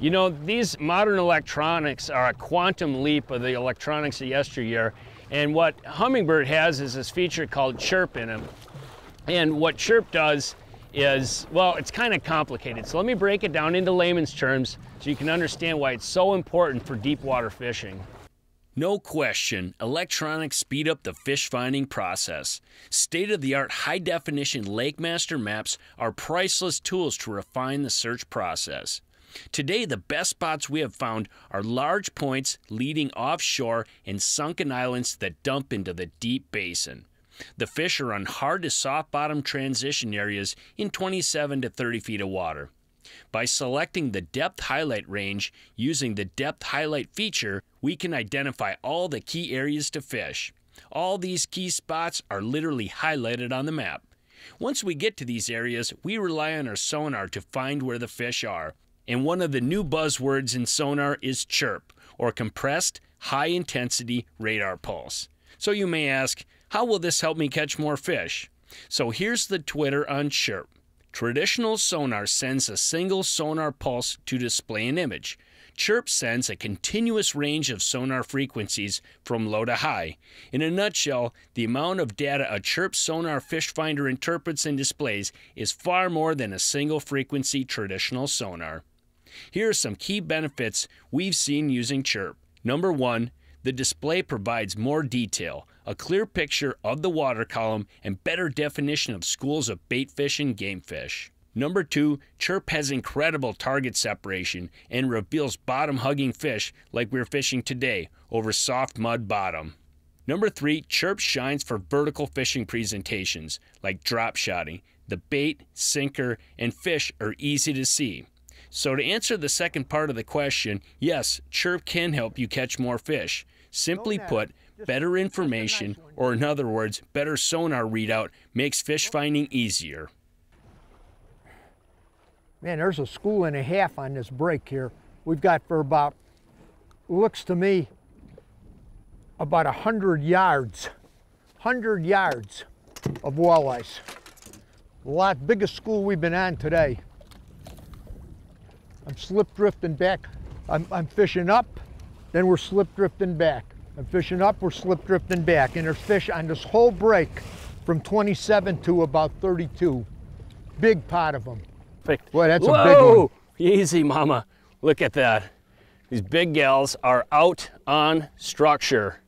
You know, these modern electronics are a quantum leap of the electronics of yesteryear. And what Humminbird has is this feature called Chirp in them. And what Chirp does is, well, it's kind of complicated. So let me break it down into layman's terms so you can understand why it's so important for deep water fishing. No question, electronics speed up the fish finding process. State of the art high definition Lake Master maps are priceless tools to refine the search process. Today, the best spots we have found are large points leading offshore and sunken islands that dump into the deep basin. The fish are on hard to soft bottom transition areas in 27 to 30 feet of water. By selecting the depth highlight range using the depth highlight feature, we can identify all the key areas to fish. All these key spots are literally highlighted on the map. Once we get to these areas, we rely on our sonar to find where the fish are. And one of the new buzzwords in sonar is chirp, or compressed high intensity radar pulse. So you may ask, how will this help me catch more fish? So here's the Twitter on chirp. Traditional sonar sends a single sonar pulse to display an image. Chirp sends a continuous range of sonar frequencies from low to high. In a nutshell, the amount of data a Chirp sonar fish finder interprets and displays is far more than a single frequency traditional sonar. Here are some key benefits we've seen using Chirp. Number one, the display provides more detail, a clear picture of the water column, and better definition of schools of bait fish and game fish. Number two, Chirp has incredible target separation and reveals bottom hugging fish like we're fishing today over soft mud bottom. Number three, Chirp shines for vertical fishing presentations like drop shotting. The bait, sinker, and fish are easy to see. So, to answer the second part of the question, yes, Chirp can help you catch more fish. Simply put, better information, or in other words, better sonar readout, makes fish finding easier. Man, there's a school and a half on this break here. We've got for about, looks to me, about 100 yards, 100 yards of walleyes. A lot biggest school we've been on today. I'm slip drifting back. I'm, I'm fishing up, then we're slip drifting back. I'm fishing up, we're slip drifting back. And there's fish on this whole break from 27 to about 32. Big pot of them. Perfect. Boy, that's Whoa! a big one. Easy, mama. Look at that. These big gals are out on structure.